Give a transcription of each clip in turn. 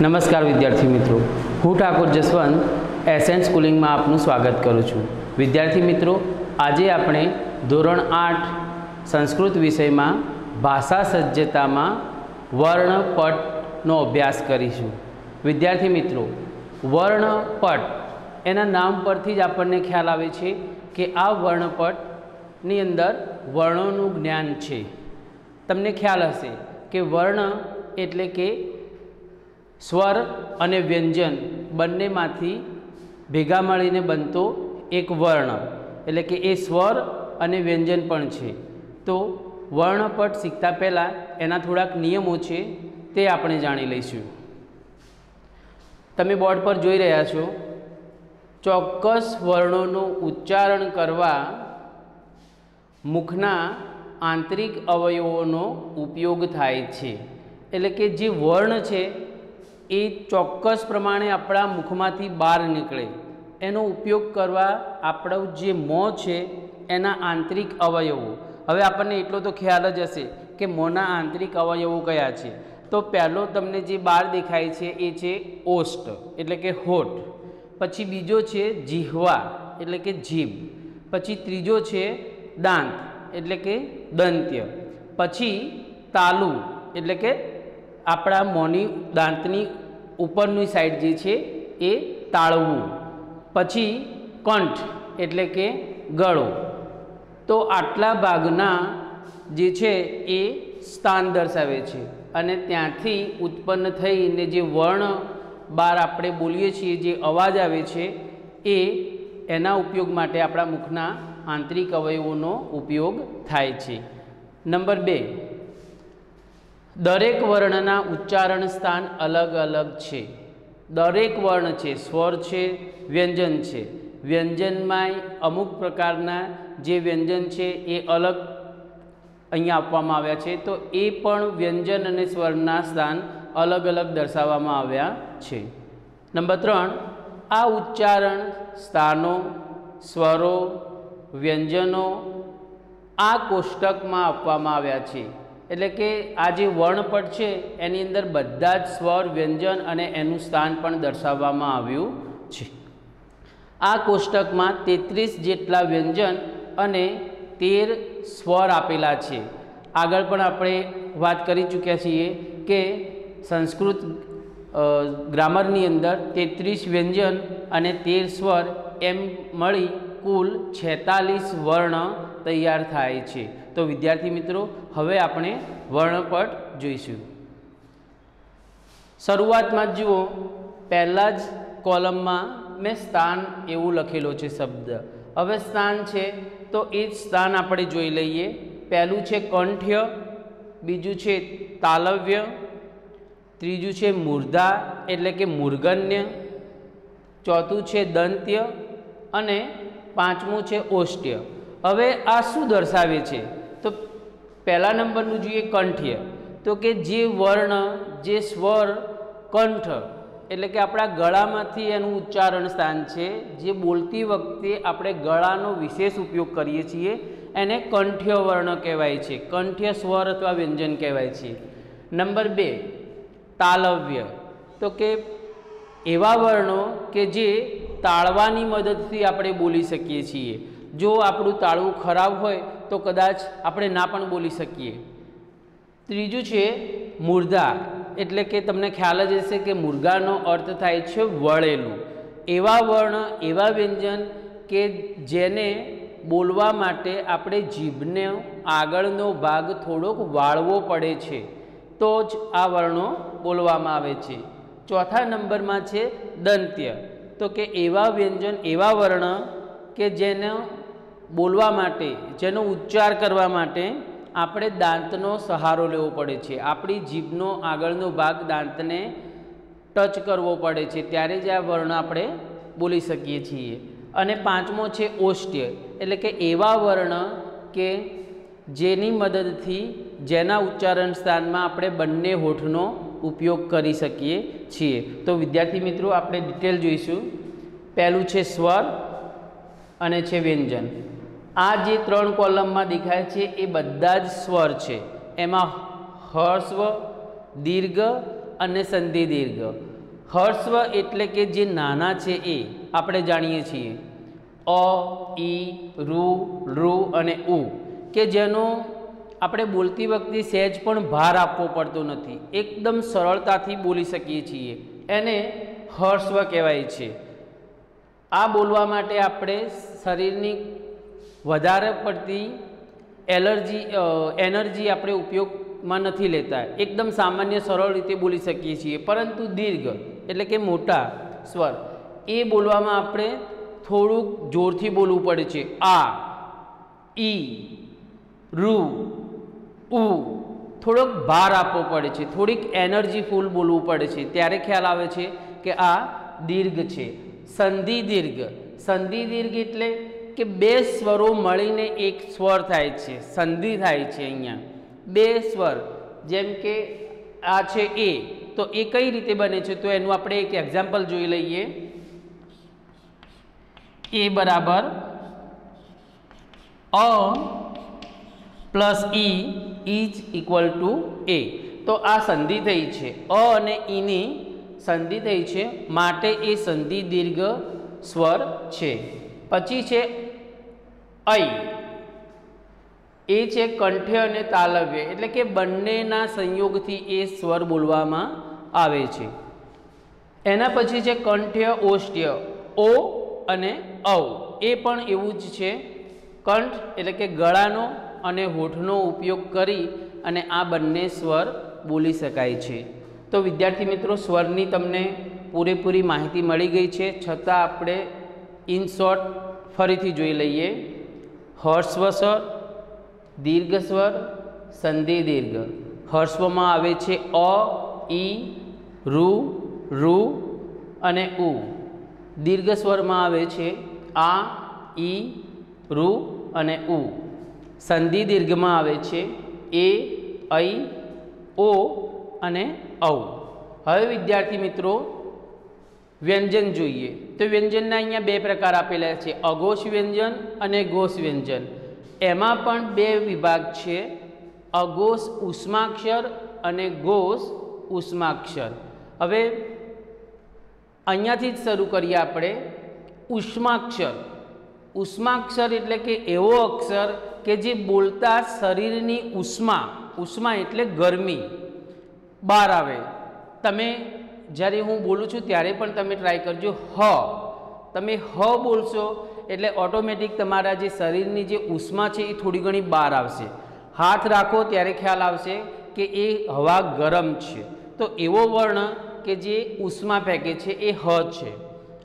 નમસ્કાર વિદ્યાર્થી મિત્રો. હું ઠાકોર જસવંત એસેન્ટ સ્કૂલિંગમાં આપનું સ્વાગત કરું છું. વિદ્યાર્થી મિત્રો, આજે આપણે ધોરણ આઠ સંસ્કૃત વિષયમાં ભાષા સજ્જતામાં વર્ણપટનો અભ્યાસ કરીશું. વિદ્યાર્થી મિત્રો, વર્ણપટ એના નામ પરથી જ આપણને ખ્યાલ આવે છે કે આ વર્ણપટની અંદર વર્ણોનું જ્ઞાન છે. તમને ખ્યાલ હશે કે વર્ણ એટલે કે સ્વર અને વ્યંજન બંનેમાંથી ભેગા મળીને બનતો એક વર્ણ. એટલે કે એ સ્વર અને વ્યંજન પણ છે. તો વર્ણપટ શીખતા પહેલાં એના થોડાક નિયમો છે તે આપણે જાણી લઈશું. તમે બોર્ડ પર જોઈ રહ્યા છો, ચોક્કસ વર્ણોનું ઉચ્ચારણ કરવા મુખના આંતરિક અવયવોનો ઉપયોગ થાય છે. એટલે કે જે વર્ણ છે એ ચોક્કસ પ્રમાણે આપણા મુખમાંથી બહાર નીકળે. એનો ઉપયોગ કરવા આપણું જે મોં છે, એના આંતરિક અવયવો. હવે આપણને એટલો તો ખ્યાલ જ હશે કે મોંના આંતરિક અવયવો કયા છે. તો પહેલો તમને જે બહાર દેખાય છે, એ છે ઓસ્ટ એટલે કે હોઠ. પછી બીજો છે જીહવા, એટલે કે જીભ. પછી ત્રીજો છે દાંત, એટલે કે દંત્ય. પછી તાલુ, એટલે કે આપણા મોની દાંતની ઉપરની સાઈડ જે છે એ તાળવું. પછી કંઠ, એટલે કે ગળો. તો આટલા ભાગના જે છે એ સ્થાન દર્શાવે છે અને ત્યાંથી ઉત્પન્ન થઈને જે વર્ણ બાર આપણે બોલીએ છીએ, જે અવાજ આવે છે એ એના ઉપયોગ માટે આપણા મુખના આંતરિક અવયવોનો ઉપયોગ થાય છે. નંબર બે દરેક વર્ણના ઉચ્ચારણ સ્થાન અલગ અલગ છે. દરેક વર્ણ છે, સ્વર છે, વ્યંજન છે. વ્યંજનમાંય અમુક પ્રકારના જે વ્યંજન છે એ અલગ અહીંયા આપવામાં આવ્યા છે. તો એ પણ વ્યંજન અને સ્વરના સ્થાન અલગ અલગ દર્શાવવામાં આવ્યા છે. નંબર ત્રણ, આ ઉચ્ચારણ સ્થાનો, સ્વરો, વ્યંજનો આ કોષ્ટકમાં આપવામાં આવ્યા છે. એટલે કે આ જે વર્ણપટ છે, એની અંદર બધા જ સ્વર, વ્યંજન અને એનું સ્થાન પણ દર્શાવવામાં આવ્યું છે. આ કોષ્ટકમાં તેત્રીસ જેટલા વ્યંજન અને તેર સ્વર આપેલા છે. આગળ પણ આપણે વાત કરી ચૂક્યા છીએ કે સંસ્કૃત ગ્રામરની અંદર તેત્રીસ વ્યંજન અને તેર સ્વર એમ મળી કુલ છેતાલીસ વર્ણ તૈયાર થાય છે. તો વિદ્યાર્થી મિત્રો, હવે આપણે વર્ણપટ જોઈશું. શરૂઆતમાં જુઓ, પહેલાં જ કોલમમાં મેં સ્થાન એવું લખેલો છે શબ્દ. હવે સ્થાન છે, તો એ જ સ્થાન આપણે જોઈ લઈએ. પહેલું છે કંઠ્ય, બીજું છે તાલવ્ય, ત્રીજું છે મૂર્ધા, એટલે કે મૂર્ગન્ય, ચોથું છે દંત્ય અને પાંચમું છે ઓષ્ટ્ય. હવે આ શું દર્શાવે છે? તો પહેલા નંબરનું જોઈએ કંઠ્ય. તો કે જે વર્ણ, જે સ્વર, કંઠ, એટલે કે આપણા ગળામાંથી એનું ઉચ્ચારણ સ્થાન છે, જે બોલતી વખતે આપણે ગળાનો વિશેષ ઉપયોગ કરીએ છીએ, એને કંઠ્ય વર્ણ કહેવાય છે. કંઠ્ય સ્વર અથવા વ્યંજન કહેવાય છે. નંબર બે, તાલવ્ય. તો કે એવા વર્ણો કે જે તાળવાની મદદથી આપણે બોલી શકીએ છીએ. જો આપણું તાળવું ખરાબ હોય, તો કદાચ આપણે ના પણ બોલી શકીએ. ત્રીજું છે મુર્દા. એટલે કે તમને ખ્યાલ જ હશે કે મુર્ગાનો અર્થ થાય છે વળેલું. એવા વર્ણ, એવા વ્યંજન કે જેને બોલવા માટે આપણે જીભને આગળનો ભાગ થોડોક વાળવો પડે છે, તો જ આ વર્ણો બોલવામાં આવે છે. ચોથા નંબરમાં છે દંત્ય. તો કે એવા વ્યંજન, એવા વર્ણ કે જેનો બોલવા માટે, જેનો ઉચ્ચાર કરવા માટે આપણે દાંતનો સહારો લેવો પડે છે. આપણી જીભનો આગળનો ભાગ દાંતને ટચ કરવો પડે છે. ત્યારે જ આ વર્ણ આપણે બોલી શકીએ છીએ. અને પાંચમો છે ઓષ્ટ્ય એટલે કે એવા વર્ણ કે જેની મદદથી, જેના ઉચ્ચારણ સ્થાનમાં આપણે બંને હોઠનો ઉપયોગ કરી શકીએ છીએ. તો વિદ્યાર્થી મિત્રો, આપણે ડિટેલ જોઈશું. પહેલું છે સ્વર અને છે વ્યંજન. આ જે ત્રણ કોલમમાં દેખાય છે, એ બધા જ સ્વર છે. એમાં હર્સ્વ દીર્ઘ અને સંધિ દીર્ઘ હર્સ્વ એટલે કે જે નાના છે એ, આપણે જાણીએ છીએ. અ, ઈ, રૂ રૂ અને ઉ. કે જેનો આપણે બોલતી વખતે સહેજ પણ ભાર આપવો પડતો નથી. એકદમ સરળતાથી બોલી શકીએ છીએ. એને હર્ષ્વ કહેવાય છે. આ બોલવા માટે આપણે શરીરની વધારે પડતી એલર્જી એનર્જી આપણે ઉપયોગમાં નથી લેતા. એકદમ સામાન્ય સરળ રીતે બોલી શકીએ છીએ. પરંતુ દીર્ઘ, એટલે કે મોટા સ્વર, એ બોલવામાં આપણે થોડુંક જોરથી બોલવું પડે છે. આ, ઈ, રૂ ઉ, થોડોક ભાર આપવો પડે છે, થોડીક એનર્જીફુલ બોલવું પડે છે. ત્યારે ખ્યાલ આવે છે કે આ દીર્ઘ છે. સંધિ દીર્ઘ. સંધિ દીર્ઘ એટલે કે બે સ્વરો મળીને એક સ્વર થાય છે. સંધિ થાય છે અહીંયા. બે સ્વર. જેમ કે આ છે એ. તો એ કઈ રીતે બને છે? તો એનું આપણે એક એક્ઝામ્પલ જોઈ લઈએ. એ બરાબર. A plus E is equal to A તો આ સંધિ થઈ છે. અ અને ઈની સંધિ થઈ છે. માટે એ સંધિ દીર્ઘ સ્વર છે. પછી છે ઐ એ છે કંઠ્ય અને તાલવ્ય. એટલે કે બંનેના સંયોગથી એ સ્વર બોલવામાં આવે છે. એના પછી છે કંઠ્ય ઓષ્ટ્ય ઓ અને ઔ. એ પણ એવું જ છે. કંઠ એટલે કે ગળાનો અને હોઠનો ઉપયોગ કરી અને આ બંને સ્વર બોલી શકાય છે. તો વિદ્યાર્થી મિત્રો, સ્વરની તમને પૂરેપૂરી માહિતી મળી ગઈ છે. છતાં આપણે ઇન શોર્ટ ફરીથી જોઈ લઈએ. હર્ષ્વ સ્વર દીર્ઘ સ્વર સંધિ દીર્ઘ. હર્ષ્વમાં આવે છે અ ઈ રૂ રૂ અને ઉ. દીર્ઘ સ્વરમાં આવે છે આ ઈ રૂ અને ઉ. સંધિ દીર્ઘમાં આવે છે એ, ઐ, ઓ અને ઔ. હવે વિદ્યાર્થી મિત્રો, વ્યંજન જોઈએ. તો વ્યંજનના અહીંયા બે પ્રકાર આપેલા છે. અઘોષ વ્યંજન અને ઘોષ વ્યંજન. એમાં પણ બે વિભાગ છે. અઘોષ ઉષ્માક્ષર અને ઘોષ ઉષ્માક્ષર. હવે અહીંયાથી જ શરૂ કરીએ આપણે ઉષ્માક્ષર. ઉષ્માક્ષર એટલે કે એવો અક્ષર કે જે બોલતા શરીરની ઉષ્મા ઉષ્મા એટલે ગરમી, બહાર આવે. તમે જ્યારે હું બોલું છું ત્યારે પણ તમે ટ્રાય કરજો હ. તમે હ બોલશો એટલે ઓટોમેટિક તમારા જે શરીરની જે ઉષ્મા છે એ થોડી ઘણી બહાર આવશે. હાથ રાખો ત્યારે ખ્યાલ આવશે કે એ હવા ગરમ છે. તો એવો વર્ણ કે જે ઉષ્મા ફેંકે છે એ હ છે.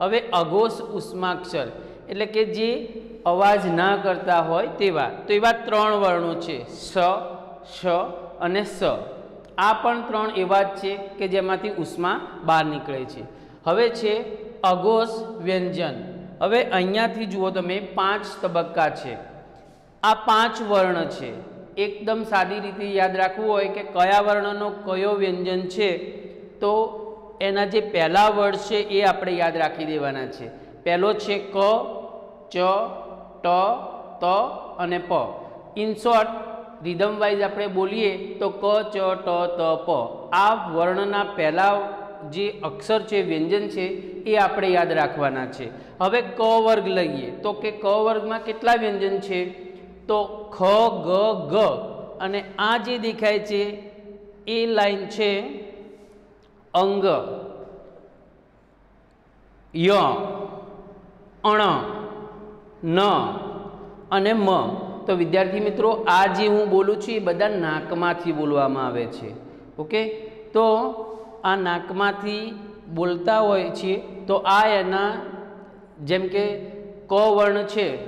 હવે અઘોષ ઉષ્માક્ષર. એટલે કે જે અવાજ ના કરતા હોય તેવા. તો એવા ત્રણ વર્ણો છે. સ, શ અને સ. આ પણ ત્રણ એવા જ છે કે જેમાંથી ઉષ્મા બહાર નીકળે છે. હવે છે અઘોષ વ્યંજન. હવે અહીંયાથી જુઓ તમે પાંચ તબક્કા છે. આ પાંચ વર્ણ છે. એકદમ સાદી રીતે યાદ રાખવું હોય કે કયા વર્ણનો કયો વ્યંજન છે, તો એના જે પહેલા વર્ડ છે એ આપણે યાદ રાખી દેવાના છે. પહેલો છે ક ચ, ટ, ત અને પ. ઇન શોર્ટ રિધમ વાઇઝ આપણે બોલીએ તો ક, ચ, ટ, ત, પ. આ વર્ણના પહેલા જે અક્ષર છે, વ્યંજન છે, એ આપણે યાદ રાખવાના છે. હવે ક વર્ગ લઈએ. તો કે ક વર્ગમાં કેટલા વ્યંજન છે? તો ખ, ગ ગ. અને આ જે દેખાય છે, એ લાઈન છે અંગ, ય, અણ. ન અને મ. તો વિદ્યાર્થી મિત્રો, આ જે હું બોલું છું, એ બધા નાકમાંથી બોલવામાં આવે છે. ઓકે? તો આ નાકમાંથી બોલતા હોય છે, તો આ એના જેમ કે ક વર્ણ છે.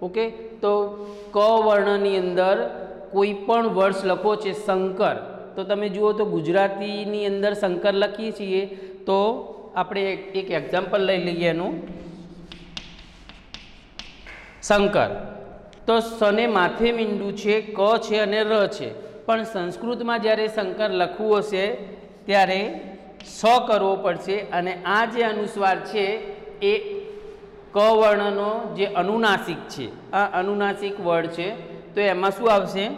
ઓકે? તો ક વર્ણની અંદર કોઈ પણ વર્ષ લખો છે, શંકર. તો તમે જુઓ તો ગુજરાતીની અંદર શંકર લખીએ છીએ. તો આપણે એક એક એક્ઝામ્પલ લઈ લઈએ એનું. શંકર. તો સને માથે મીંડું છે, ક છે અને ર છે. પણ સંસ્કૃતમાં જ્યારે શંકર લખવું હશે, ત્યારે સ કરવો પડશે અને આ જે અનુસ્વાર છે, એ ક વર્ણનો જે અનુનાસિક છે. આ અનુનાસિક વર્ડ છે. તો એમાં શું આવશે?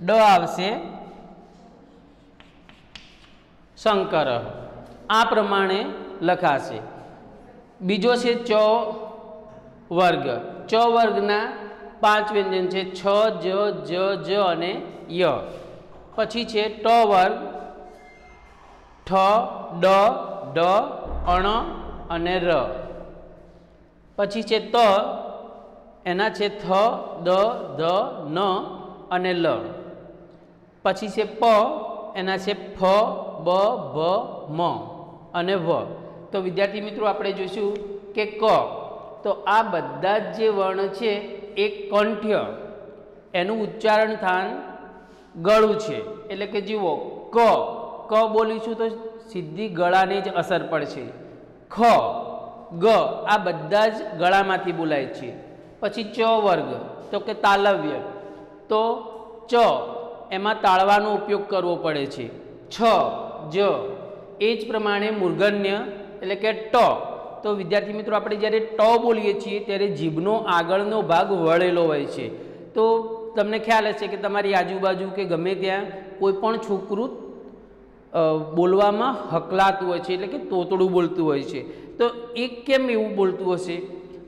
ડ આવશે. શંકર. આ પ્રમાણે લખાશે. બીજો છે ચ વર્ગ. ચ વર્ગના પાંચ વ્યંજન છે. છ, જ જ જ અને ય. પછી છે ટ વર્ગ. ઠ, ડ ડ, અણ અને ર. પછી છે ત. એના છે થ, દ, ધ, ન અને લ. પછી છે પ. એના છે ફ, બ ભ મ અને વ. તો વિદ્યાર્થી મિત્રો, આપણે જોઈશું કે ક તો આ બધા જ જે વર્ણ છે, એ કંઠ્ય. એનું ઉચ્ચારણ સ્થાન ગળું છે. એટલે કે જુઓ, ક. ક બોલીશું તો સીધી ગળાની જ અસર પડશે. ખ, ગ, આ બધા જ ગળામાંથી બોલાય છે. પછી ચ વર્ગ, તો કે તાલવ્ય. તો ચ, એમાં તાળવાનો ઉપયોગ કરવો પડે છે. છ, જ. એ જ પ્રમાણે મૂર્ધન્ય એટલે કે ટ. તો વિદ્યાર્થી મિત્રો આપણે જ્યારે ટ બોલીએ છીએ, ત્યારે જીભનો આગળનો ભાગ વળેલો હોય છે. તો તમને ખ્યાલ હશે કે તમારી આજુબાજુ કે ગમે ત્યાં કોઈ પણ છોકરું બોલવામાં હકલાતું હોય છે, એટલે કે તોતડું બોલતું હોય છે. તો એ કેમ એવું બોલતું હશે?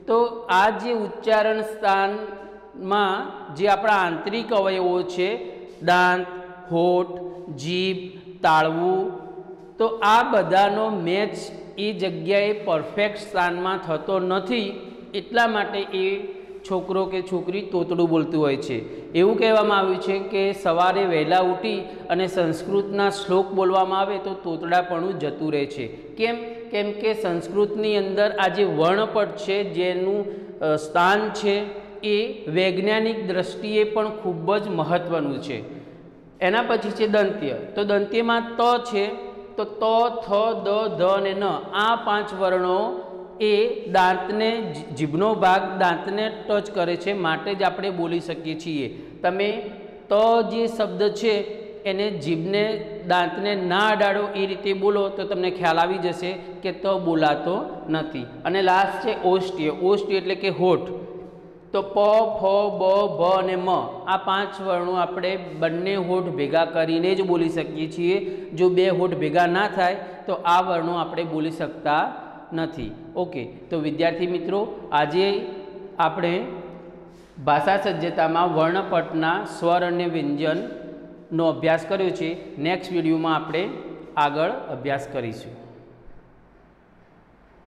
તો આ જે ઉચ્ચારણ સ્થાનમાં જે આપણા આંતરિક અવયવો છે, દાંત, હોઠ, જીભ, તાળવું, તો આ બધાનો મેચ એ જગ્યાએ પરફેક્ટ સ્થાનમાં થતો નથી, એટલા માટે એ છોકરો કે છોકરી તોતડું બોલતું હોય છે. એવું કહેવામાં આવ્યું છે કે સવારે વહેલા ઉઠી અને સંસ્કૃતના શ્લોક બોલવામાં આવે તો તોતડાપણું જતું રહે છે. કેમ? કેમ કે સંસ્કૃતની અંદર આ જે વર્ણપટ છે, જેનું સ્થાન છે, એ વૈજ્ઞાનિક દ્રષ્ટિએ પણ ખૂબ જ મહત્ત્વનું છે. એના પછી છે દંત્ય. તો દંત્યમાં ત છે તો ત, થ, દ, ધ અને ન. આ પાંચ વર્ણો એ દાંતને જીભનો ભાગ દાંતને ટચ કરે છે માટે જ આપણે બોલી શકીએ છીએ. તમે ત જે શબ્દ છે એને જીભને દાંતને ના અડાડો એ રીતે બોલો તો તમને ખ્યાલ આવી જશે કે ત બોલાતો નથી. અને લાસ્ટ છે ઓષ્ટ્ય ઓષ્ટ્ય એટલે કે હોઠ. તો પ, ફ, બ ભ અને મ. આ પાંચ વર્ણો આપણે બંને હોઠ ભેગા કરીને જ બોલી શકીએ છીએ. જો બે હોઠ ભેગા ના થાય, તો આ વર્ણો આપણે બોલી શકતા નથી. ઓકે, તો વિદ્યાર્થી મિત્રો, આજે આપણે ભાષા સજ્જતામાં વર્ણપટના સ્વર અને વ્યંજનનો અભ્યાસ કર્યો છે. નેક્સ્ટ વિડીયોમાં આપણે આગળ અભ્યાસ કરીશું.